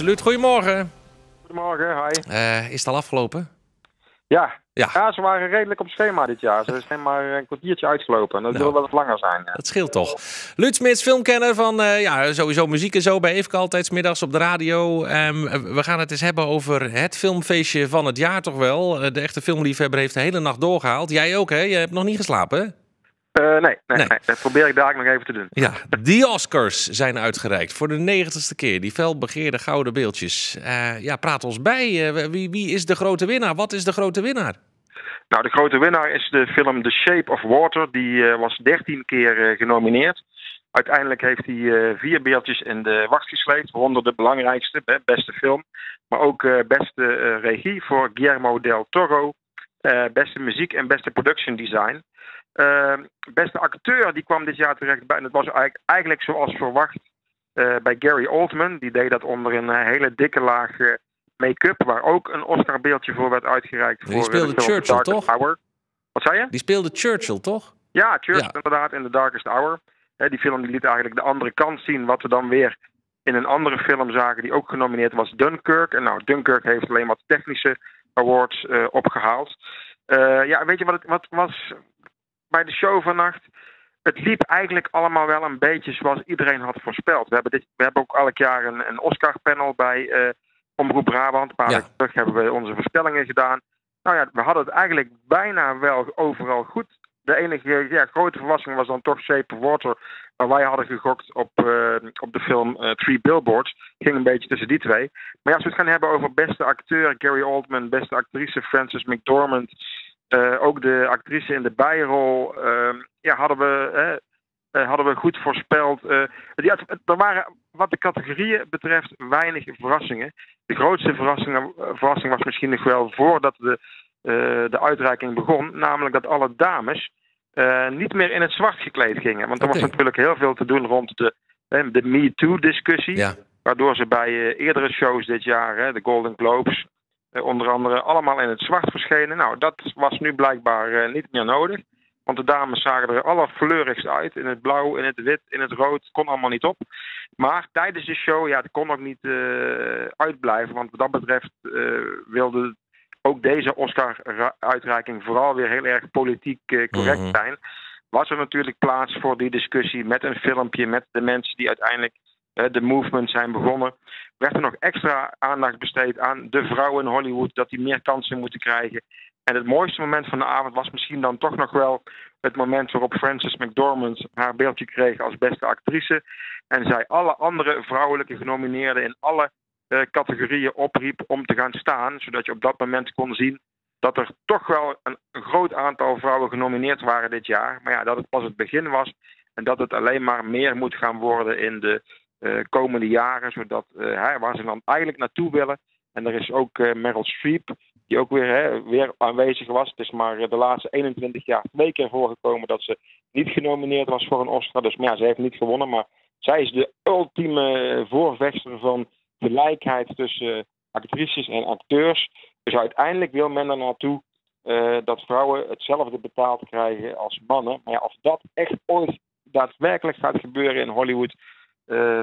Absoluut, goedemorgen. Goedemorgen, hi. Uh, is het al afgelopen? Ja. Ja. ja. ze waren redelijk op schema dit jaar. Ze zijn maar een kwartiertje uitgelopen. Dat Nou. wil wel wat langer zijn. Ja. Dat scheelt toch. Luut Smits, filmkenner van eh, ja, sowieso muziek en zo bij Eefke altijd middags op de radio. Ehm, we gaan het eens hebben over het filmfeestje van het jaar toch wel. Eh, de echte filmliefhebber heeft de hele nacht doorgehaald. Jij ook hè? Je hebt nog niet geslapen hè? Eh, nee, nee, Nee. nee. dat probeer ik daar nog even te doen. Ja, die Oscars zijn uitgereikt voor de negentigste keer. Die felbegeerde gouden beeldjes. Eh, ja, praat ons bij. Eh, wie, wie is de grote winnaar? Wat is de grote winnaar? Nou, de grote winnaar is de film The Shape of Water. Die was 13 keer genomineerd. Uiteindelijk heeft hij vier beeldjes in de wacht gesleept. Waaronder de belangrijkste, beste film. Maar ook beste regie voor Guillermo del Toro. Beste muziek en beste production design. Eh, beste acteur die kwam dit jaar terecht bij. En dat was eigenlijk, eigenlijk zoals verwacht eh, bij Gary Oldman. Die deed dat onder een eh, hele dikke laag eh, make-up. Waar ook een Oscar-beeldje voor werd uitgereikt. Die voor, speelde de Churchill, Darkest toch? Hour. Wat zei je? Die speelde Churchill, toch? Ja, Churchill Ja. inderdaad in The Darkest Hour. Die film die liet eigenlijk de andere kant zien. Wat we dan weer in een andere film zagen die ook genomineerd was, Dunkirk. En nou, Dunkirk heeft alleen wat technische awards eh, opgehaald. Eh, ja, weet je wat het wat was bij de show vannacht? Het liep eigenlijk allemaal wel een beetje zoals iedereen had voorspeld. We hebben, dit, we hebben ook elk jaar een, een Oscar-panel bij eh, Omroep Brabant. Een paar Ja. terug hebben we onze voorspellingen gedaan. Nou ja, we hadden het eigenlijk bijna wel overal goed. De enige ja, grote verrassing was dan toch Shape of Water. Waar wij hadden gegokt op, eh, op de film eh, Three Billboards. Ging een beetje tussen die twee. Maar ja, als we het gaan hebben over beste acteur Gary Oldman, beste actrice Frances McDormand. Eh, ook de actrice in de bijrol. eh, ja, hadden we, eh, hadden we goed voorspeld. eh, ja, er waren wat de categorieën betreft weinig verrassingen. De grootste verrassing, verrassing was misschien nog wel voordat de, de uitreiking begon. Namelijk dat alle dames niet meer in het zwart gekleed gingen. Want er was natuurlijk heel veel te doen rond de, de MeToo-discussie. Ja. Waardoor ze bij eerdere shows dit jaar, de Golden Globes, onder andere allemaal in het zwart verschenen. Nou, dat was nu blijkbaar eh, niet meer nodig. Want de dames zagen er allerfleurigst uit. In het blauw, in het wit, in het rood. Kon allemaal niet op. Maar tijdens de show, ja, dat kon ook niet eh, uitblijven. Want wat dat betreft eh, wilde ook deze Oscar-uitreiking vooral weer heel erg politiek eh, correct Mhm. zijn. Was er natuurlijk plaats voor die discussie met een filmpje, met de mensen die uiteindelijk eh, de movement zijn begonnen. Werd er nog extra aandacht besteed aan de vrouwen in Hollywood, dat die meer kansen moeten krijgen. En het mooiste moment van de avond was misschien dan toch nog wel het moment waarop Frances McDormand haar beeldje kreeg als beste actrice. En zij alle andere vrouwelijke genomineerden in alle eh, categorieën opriep om te gaan staan. Zodat je op dat moment kon zien dat er toch wel een, een groot aantal vrouwen genomineerd waren dit jaar. Maar ja, dat het pas het begin was. En dat het alleen maar meer moet gaan worden in de komende jaren. Zodat eh, waar ze dan eigenlijk naartoe willen. En er is ook eh, Meryl Streep, die ook weer, hè, weer aanwezig was. Het is maar eh, de laatste 21 jaar twee keer voorgekomen dat ze niet genomineerd was voor een Oscar. Dus maar ja, ze heeft niet gewonnen. Maar zij is de ultieme voorvechter van gelijkheid tussen eh, actrices en acteurs. Dus uiteindelijk wil men er naartoe eh, dat vrouwen hetzelfde betaald krijgen als mannen. Maar ja, of dat echt ooit daadwerkelijk gaat gebeuren in Hollywood, eh,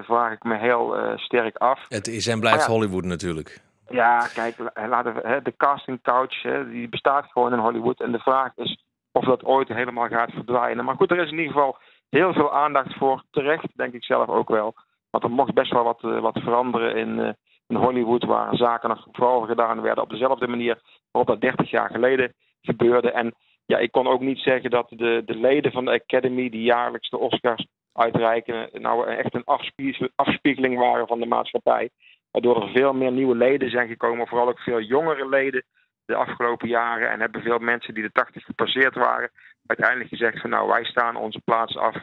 vraag ik me heel eh, sterk af. Het is en blijft ja. Hollywood natuurlijk. Ja, kijk, la- laten we, hè, de casting couch hè, die bestaat gewoon in Hollywood. En de vraag is of dat ooit helemaal gaat verdwijnen. Maar goed, er is in ieder geval heel veel aandacht voor. Terecht, denk ik zelf ook wel. Want er mocht best wel wat, eh, wat veranderen in, eh, in Hollywood, waar zaken nog vooral gedaan werden op dezelfde manier waarop dat 30 jaar geleden gebeurde. En ja, ik kon ook niet zeggen dat de, de leden van de Academy, die jaarlijks de Oscars uitreiken, nou echt een afspie- afspiegeling waren van de maatschappij. Waardoor er veel meer nieuwe leden zijn gekomen, vooral ook veel jongere leden de afgelopen jaren. En hebben veel mensen die de 80 gepasseerd waren, uiteindelijk gezegd van nou wij staan onze plaats af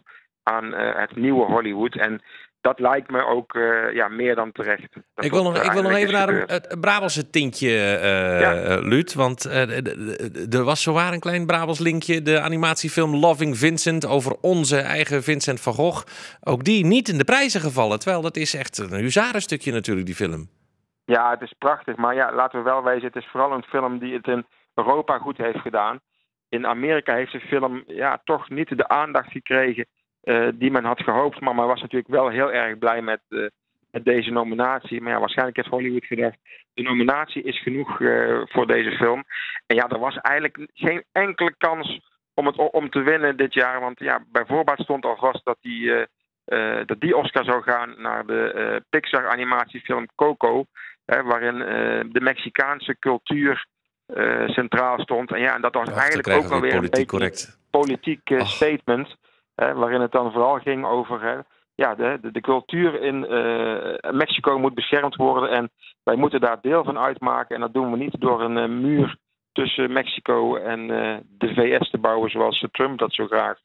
aan eh, het nieuwe Hollywood. En dat lijkt me ook eh, ja, meer dan terecht. Ik wil, nog, ik wil nog even naar een, het Brabantse tintje, Ja. eh, Luut. Want er was zowaar een klein Brabants linkje. De animatiefilm Loving Vincent over onze eigen Vincent van Gogh. Ook die niet in de prijzen gevallen. Terwijl dat is echt een huzarenstukje natuurlijk, die film. Ja, het is prachtig. Maar ja, laten we wel wezen, het is vooral een film die het in Europa goed heeft gedaan. In Amerika heeft de film ja, toch niet de aandacht gekregen eh, die men had gehoopt. Maar men was natuurlijk wel heel erg blij met, eh, met deze nominatie. Maar ja, waarschijnlijk heeft Hollywood gedacht, de nominatie is genoeg voor deze film. En ja, er was eigenlijk geen enkele kans om, het, om te winnen dit jaar. Want ja, bij voorbaat stond al vast dat die, dat die Oscar zou gaan naar de Pixar animatiefilm Coco. waarin de Mexicaanse cultuur centraal stond. En ja, en dat was eigenlijk ook wel weer een beetje politiek statement. Waarin het dan vooral ging over ja, de, de, cultuur in uh, Mexico moet beschermd worden. En wij moeten daar deel van uitmaken. En dat doen we niet door een muur tussen Mexico en de VS te bouwen, zoals Trump dat zo graag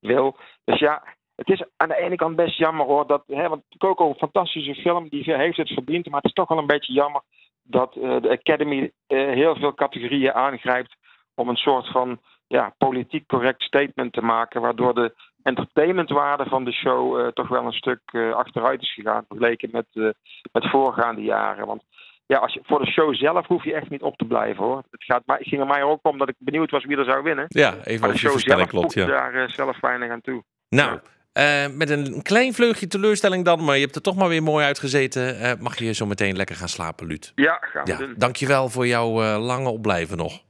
wil. Dus ja, het is aan de ene kant best jammer hoor. Dat, hè, want Coco, een fantastische film, die heeft het verdiend. Maar het is toch wel een beetje jammer dat de Academy heel veel categorieën aangrijpt om een soort van ja, politiek correct statement te maken, waardoor de entertainmentwaarde van de show uh, toch wel een stuk achteruit is gegaan vergeleken met, met voorgaande jaren. Want ja, als je, voor de show zelf hoef je echt niet op te blijven hoor. Het, gaat, maar, het ging er mij ook om dat ik benieuwd was wie er zou winnen. Ja, even maar de show zelf klopt, ja. daar zelf weinig aan toe. Nou, uh, met een klein vleugje teleurstelling dan, maar je hebt er toch maar weer mooi uitgezeten. Uh, mag je zo meteen lekker gaan slapen, Luut? Ja, gaan we ja, doen. Dankjewel voor jouw uh, lange opblijven nog.